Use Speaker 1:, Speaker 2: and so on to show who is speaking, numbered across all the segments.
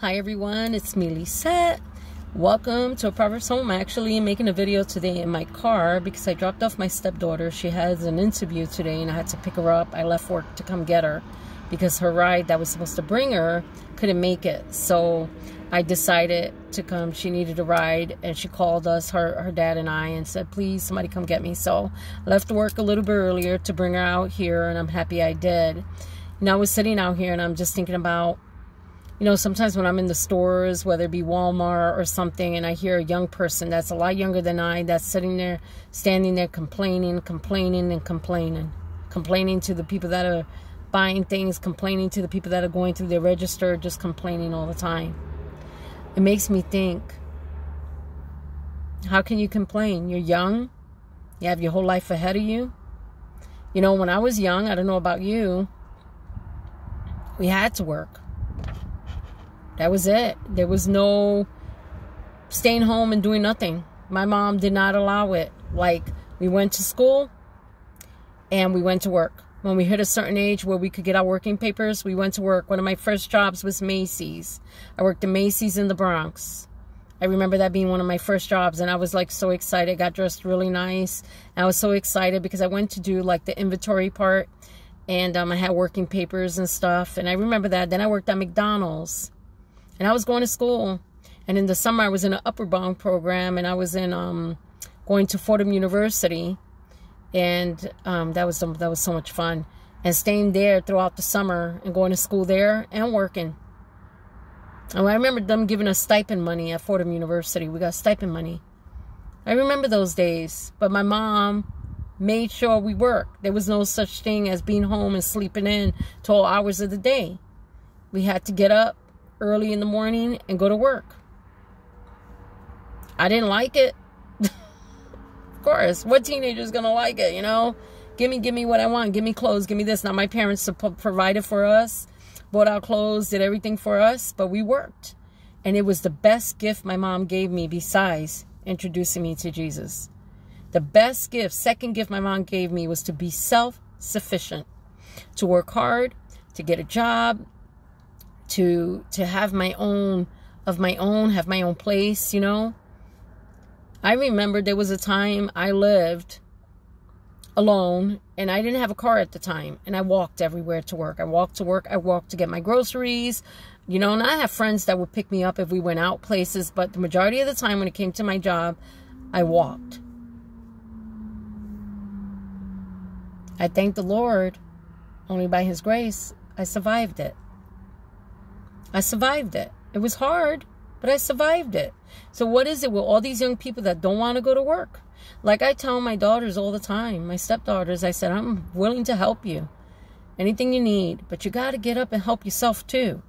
Speaker 1: Hi everyone, it's me Lisette. Welcome to a Proverbs Home. I'm actually making a video today in my car because I dropped off my stepdaughter. She has an interview today and I had to pick her up. I left work to come get her because her ride that was supposed to bring her couldn't make it. So I decided to come. She needed a ride and she called us, her, her dad and I, and said, please, somebody come get me. So I left work a little bit earlier to bring her out here and I'm happy I did. And I was sitting out here and I'm just thinking about you know, sometimes when I'm in the stores, whether it be Walmart or something, and I hear a young person that's a lot younger than I that's sitting there, standing there complaining, complaining, and complaining, complaining to the people that are buying things, complaining to the people that are going through their register, just complaining all the time. It makes me think, how can you complain? You're young, you have your whole life ahead of you. You know, when I was young, I don't know about you, we had to work that was it. There was no staying home and doing nothing. My mom did not allow it. Like, we went to school and we went to work. When we hit a certain age where we could get our working papers, we went to work. One of my first jobs was Macy's. I worked at Macy's in the Bronx. I remember that being one of my first jobs and I was like so excited. I got dressed really nice. I was so excited because I went to do like the inventory part and um, I had working papers and stuff. And I remember that. Then I worked at McDonald's and I was going to school. And in the summer, I was in an Upward Bound program, and I was in um, going to Fordham University, and um, that was that was so much fun. And staying there throughout the summer and going to school there and working. And I remember them giving us stipend money at Fordham University. We got stipend money. I remember those days. But my mom made sure we worked. There was no such thing as being home and sleeping in till hours of the day. We had to get up early in the morning and go to work. I didn't like it. of course, what teenager's gonna like it, you know? Give me, give me what I want. Give me clothes. Give me this. Now, my parents provided for us, bought our clothes, did everything for us, but we worked. And it was the best gift my mom gave me besides introducing me to Jesus. The best gift, second gift my mom gave me was to be self-sufficient, to work hard, to get a job, to to have my own of my own, have my own place, you know. I remember there was a time I lived alone and I didn't have a car at the time and I walked everywhere to work. I walked to work, I walked to get my groceries, you know, and I have friends that would pick me up if we went out places, but the majority of the time when it came to my job, I walked. I thank the Lord only by his grace I survived it. I survived it. It was hard, but I survived it. So what is it with all these young people that don't want to go to work? Like I tell my daughters all the time, my stepdaughters, I said, I'm willing to help you. Anything you need, but you got to get up and help yourself too.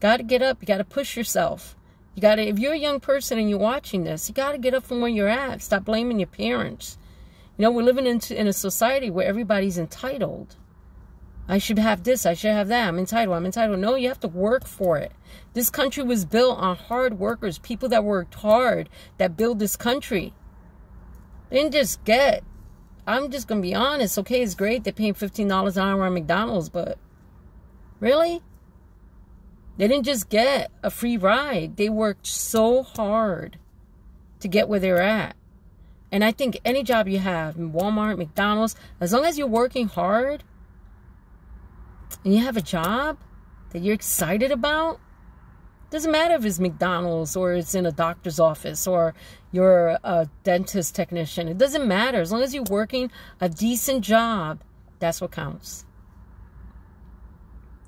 Speaker 1: Got to get up. You got to push yourself. You got to, if you're a young person and you're watching this, you got to get up from where you're at. Stop blaming your parents. You know, we're living in, in a society where everybody's entitled. I should have this. I should have that. I'm entitled. I'm entitled. No, you have to work for it. This country was built on hard workers, people that worked hard, that built this country. They didn't just get. I'm just going to be honest. Okay, it's great. They're paying $15 an hour at McDonald's, but really? They didn't just get a free ride. They worked so hard to get where they're at. And I think any job you have, Walmart, McDonald's, as long as you're working hard, and you have a job that you're excited about, doesn't matter if it's McDonald's or it's in a doctor's office or you're a dentist technician. It doesn't matter. As long as you're working a decent job, that's what counts.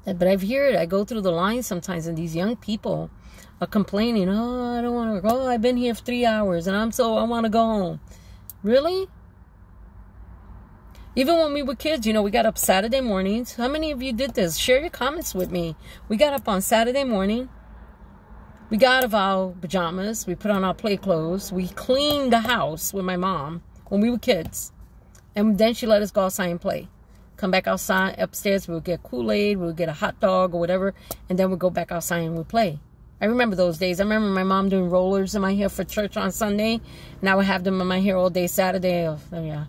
Speaker 1: But I've heard, I go through the line sometimes and these young people are complaining, oh, I don't want to work. Oh, I've been here for three hours and I'm so, I want to go home. Really? Even when we were kids, you know, we got up Saturday mornings. How many of you did this? Share your comments with me. We got up on Saturday morning. We got out of our pajamas. We put on our play clothes. We cleaned the house with my mom when we were kids. And then she let us go outside and play. Come back outside, upstairs, we would get Kool-Aid, we would get a hot dog or whatever, and then we'd go back outside and we'd play. I remember those days. I remember my mom doing rollers in my hair for church on Sunday, and I would have them in my hair all day Saturday. Oh, yeah.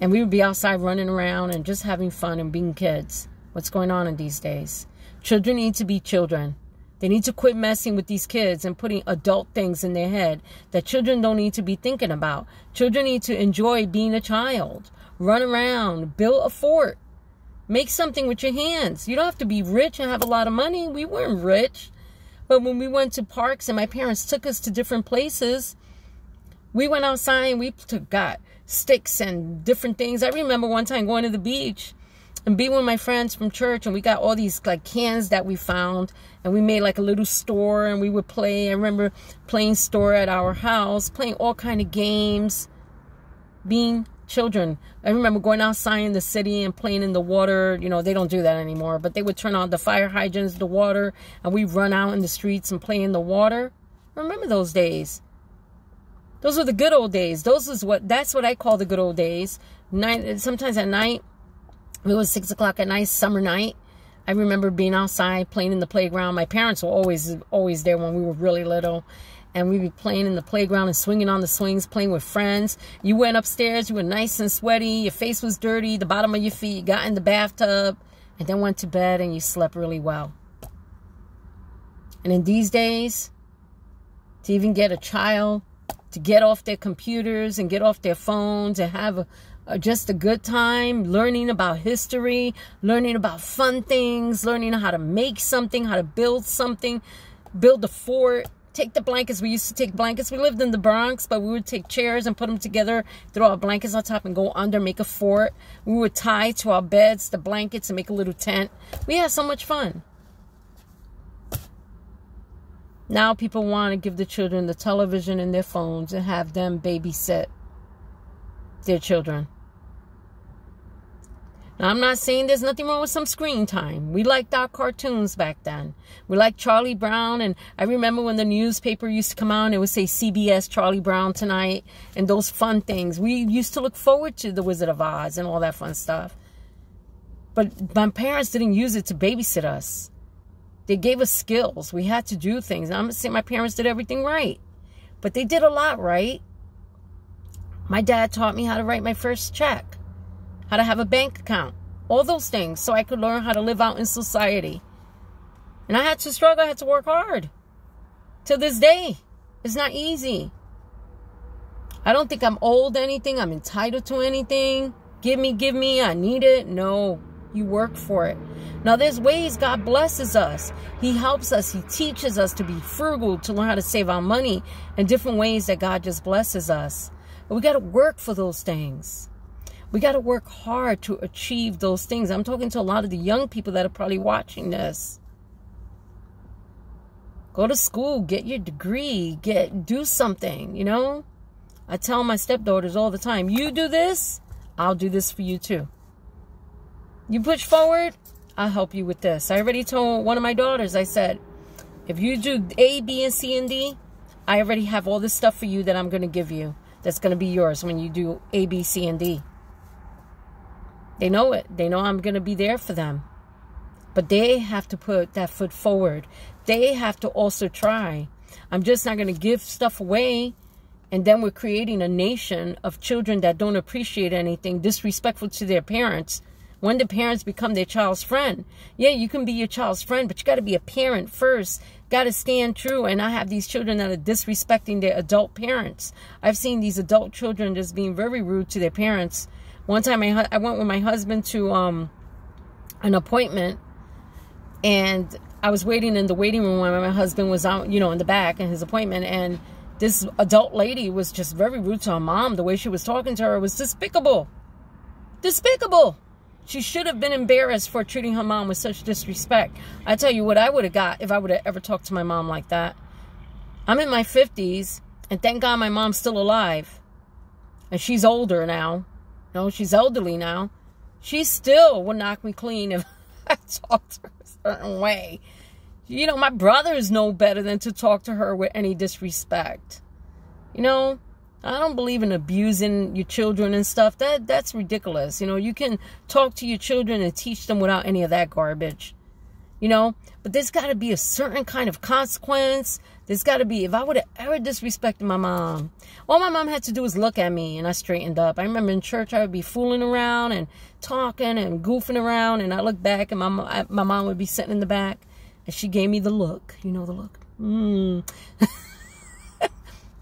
Speaker 1: And we would be outside running around and just having fun and being kids. What's going on in these days? Children need to be children. They need to quit messing with these kids and putting adult things in their head that children don't need to be thinking about. Children need to enjoy being a child, run around, build a fort, make something with your hands. You don't have to be rich and have a lot of money. We weren't rich. But when we went to parks and my parents took us to different places, we went outside and we took, got sticks and different things. I remember one time going to the beach and being with my friends from church and we got all these like cans that we found and we made like a little store and we would play. I remember playing store at our house, playing all kind of games, being children. I remember going outside in the city and playing in the water. You know, they don't do that anymore, but they would turn on the fire hydrants, the water, and we run out in the streets and play in the water. Remember those days. Those are the good old days. Those is what that's what I call the good old days. Night sometimes at night, it was six o'clock at night, summer night. I remember being outside playing in the playground. My parents were always always there when we were really little and we'd be playing in the playground and swinging on the swings, playing with friends. You went upstairs, you were nice and sweaty, your face was dirty, the bottom of your feet, got in the bathtub, and then went to bed and you slept really well. And in these days, to even get a child to get off their computers and get off their phones and have a, a, just a good time learning about history, learning about fun things, learning how to make something, how to build something, build a fort, take the blankets. We used to take blankets. We lived in the Bronx, but we would take chairs and put them together, throw our blankets on top and go under, make a fort. We would tie to our beds the blankets and make a little tent. We had so much fun. Now people want to give the children the television and their phones and have them babysit their children. Now, I'm not saying there's nothing wrong with some screen time. We liked our cartoons back then. We liked Charlie Brown, and I remember when the newspaper used to come out and it would say CBS Charlie Brown tonight and those fun things. We used to look forward to The Wizard of Oz and all that fun stuff. But my parents didn't use it to babysit us. They gave us skills. We had to do things. I'm not saying my parents did everything right, but they did a lot right. My dad taught me how to write my first check how to have a bank account, all those things so I could learn how to live out in society. And I had to struggle, I had to work hard. To this day, it's not easy. I don't think I'm old anything, I'm entitled to anything. Give me, give me, I need it. No, you work for it. Now, there's ways God blesses us. He helps us. He teaches us to be frugal, to learn how to save our money, and different ways that God just blesses us. But we got to work for those things. We got to work hard to achieve those things. I'm talking to a lot of the young people that are probably watching this. Go to school, get your degree, get do something, you know? I tell my stepdaughters all the time, you do this, I'll do this for you too. You push forward, I'll help you with this. I already told one of my daughters, I said, if you do A, B, and C, and D, I already have all this stuff for you that I'm going to give you. That's going to be yours when you do A, B, C, and D. They know it. They know I'm going to be there for them. But they have to put that foot forward. They have to also try. I'm just not going to give stuff away. And then we're creating a nation of children that don't appreciate anything, disrespectful to their parents. When the parents become their child's friend. Yeah, you can be your child's friend, but you got to be a parent first. Got to stand true. And I have these children that are disrespecting their adult parents. I've seen these adult children just being very rude to their parents one time I, I went with my husband to um, an appointment and I was waiting in the waiting room when my husband was out, you know, in the back in his appointment. And this adult lady was just very rude to her mom. The way she was talking to her was despicable. Despicable. She should have been embarrassed for treating her mom with such disrespect. I tell you what I would have got if I would have ever talked to my mom like that. I'm in my 50s, and thank God my mom's still alive. And she's older now. No, she's elderly now. She still would knock me clean if I talked to her a certain way. You know, my brothers know better than to talk to her with any disrespect. You know, I don't believe in abusing your children and stuff. That that's ridiculous. You know, you can talk to your children and teach them without any of that garbage. You know, but there's got to be a certain kind of consequence. There's got to be, if I would have ever disrespected my mom, all my mom had to do was look at me and I straightened up. I remember in church, I would be fooling around and talking and goofing around. And I look back and my, my mom would be sitting in the back. And she gave me the look. You know the look? Hmm.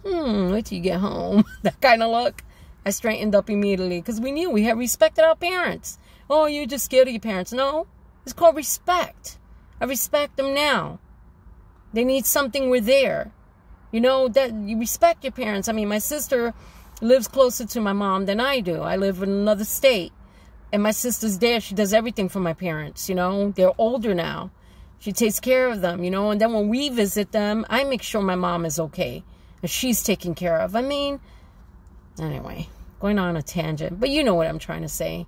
Speaker 1: hmm, wait till you get home. that kind of look. I straightened up immediately because we knew we had respected our parents. Oh, you're just scared of your parents. No, it's called respect. I respect them now. They need something, we're there. You know, that you respect your parents. I mean, my sister lives closer to my mom than I do. I live in another state. And my sister's there. She does everything for my parents, you know. They're older now. She takes care of them, you know. And then when we visit them, I make sure my mom is okay. She's taken care of. I mean, anyway, going on a tangent. But you know what I'm trying to say.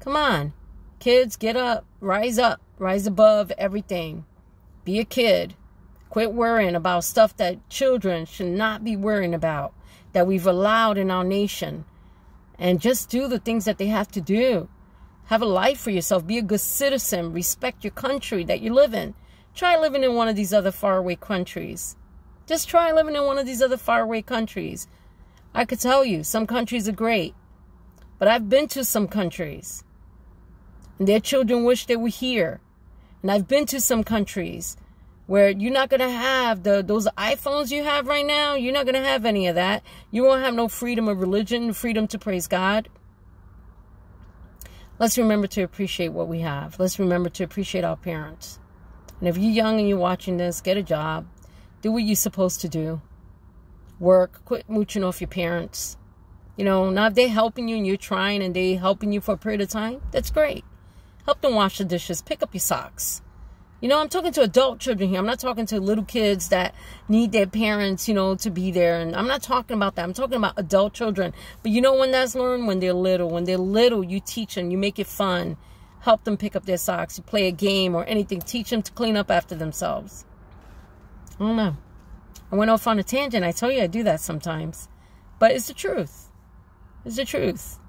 Speaker 1: Come on. Kids, get up. Rise up. Rise above everything. Be a kid. Quit worrying about stuff that children should not be worrying about, that we've allowed in our nation. And just do the things that they have to do. Have a life for yourself. Be a good citizen. Respect your country that you live in. Try living in one of these other faraway countries. Just try living in one of these other faraway countries. I could tell you, some countries are great. But I've been to some countries. And their children wish they were here. And I've been to some countries where you're not going to have the those iPhones you have right now. You're not going to have any of that. You won't have no freedom of religion, freedom to praise God. Let's remember to appreciate what we have. Let's remember to appreciate our parents. And if you're young and you're watching this, get a job. Do what you're supposed to do. Work. Quit mooching off your parents. You know, now if they're helping you and you're trying and they're helping you for a period of time, that's great. Help them wash the dishes. Pick up your socks. You know, I'm talking to adult children here. I'm not talking to little kids that need their parents, you know, to be there. And I'm not talking about that. I'm talking about adult children. But you know when that's learned? When they're little. When they're little, you teach them. You make it fun. Help them pick up their socks. You play a game or anything. Teach them to clean up after themselves. I don't know. I went off on a tangent. I tell you I do that sometimes. But it's the truth. It's the truth.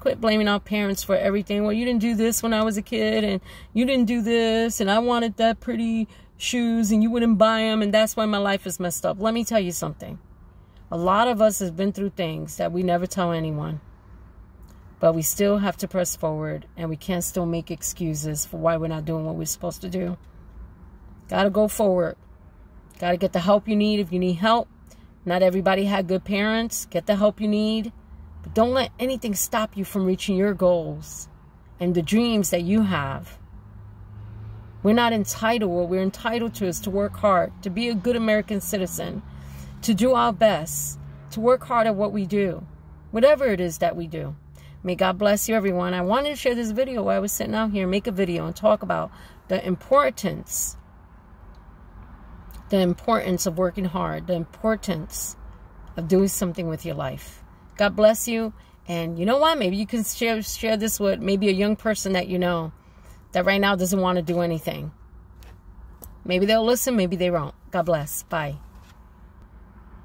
Speaker 1: Quit blaming our parents for everything. Well, you didn't do this when I was a kid, and you didn't do this, and I wanted that pretty shoes, and you wouldn't buy them, and that's why my life is messed up. Let me tell you something. A lot of us have been through things that we never tell anyone. But we still have to press forward, and we can't still make excuses for why we're not doing what we're supposed to do. Got to go forward. Got to get the help you need if you need help. Not everybody had good parents. Get the help you need. But don't let anything stop you from reaching your goals and the dreams that you have. We're not entitled. What we're entitled to is to work hard, to be a good American citizen, to do our best, to work hard at what we do, whatever it is that we do. May God bless you, everyone. I wanted to share this video while I was sitting out here, make a video and talk about the importance, the importance of working hard, the importance of doing something with your life. God bless you. And you know what? Maybe you can share, share this with maybe a young person that you know that right now doesn't want to do anything. Maybe they'll listen, maybe they won't. God bless. Bye.